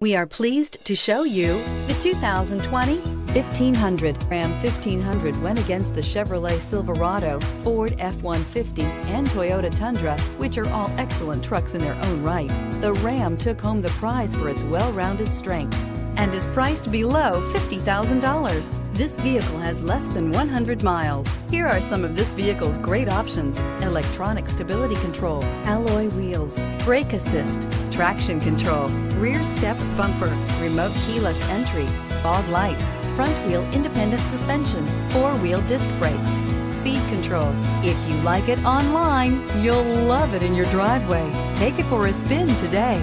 We are pleased to show you the 2020 1500. Ram 1500 went against the Chevrolet Silverado, Ford F-150, and Toyota Tundra, which are all excellent trucks in their own right. The Ram took home the prize for its well-rounded strengths and is priced below $50,000. This vehicle has less than 100 miles. Here are some of this vehicle's great options. Electronic stability control, alloy wheels, brake assist, traction control, rear step bumper, remote keyless entry, fog lights, front wheel independent suspension, four wheel disc brakes, speed control. If you like it online, you'll love it in your driveway. Take it for a spin today.